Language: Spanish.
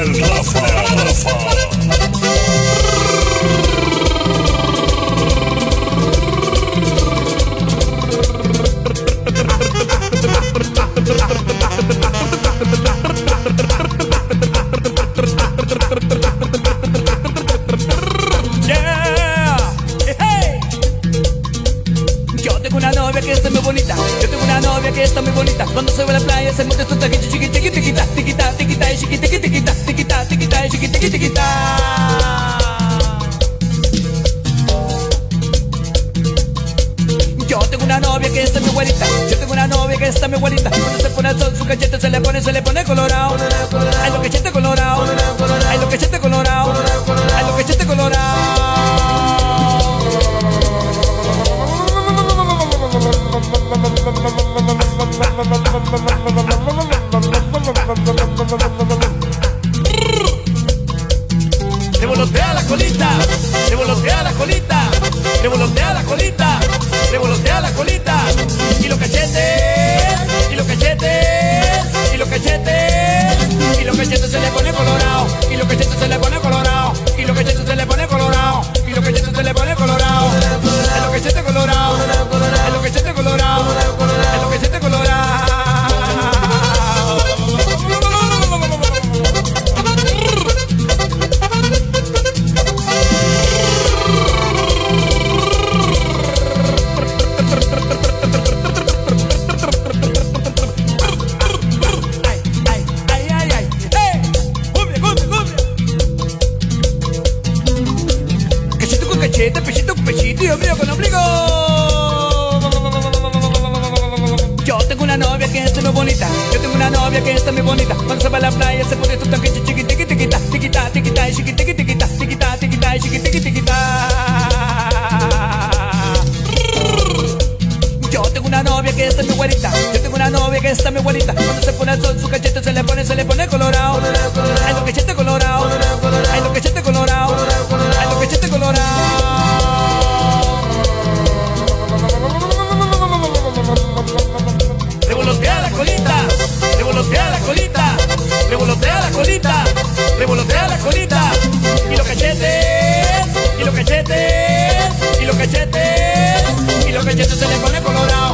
Yeah. Hey. Yo tengo una novia que está muy bonita. Yo tengo una novia que está muy bonita. Cuando se va a la playa se monta su taquito chiqui chiqui que está muy bonita. Yo tengo una novia que está muy bonita. Cuando se pone al sol, su cachete se le pone, se le pone colorado. Ay, lo cachete colorado. Ay, lo cachete colorado. Ay, lo cachete Revolotea la colita, revolotea la colita, revolotea la colita, cachetes se le pone colorado, Pechito pechito y ombligo con ombligo. Yo tengo una novia que está muy bonita. Yo tengo una novia que está muy bonita. Cuando se va a la playa se pone su tanque chiqui tiqui tiquita, tiquita, tiquita, y chiqui tiqui tiquita, tiquita, tiquita, y chiqui tiqui tiquita. Yo tengo una novia que está muy bonita. Yo tengo una novia que está muy bonita. Cuando se pone al sol, su cachete se le y los cachetes, y los cachetes se le pone colorado.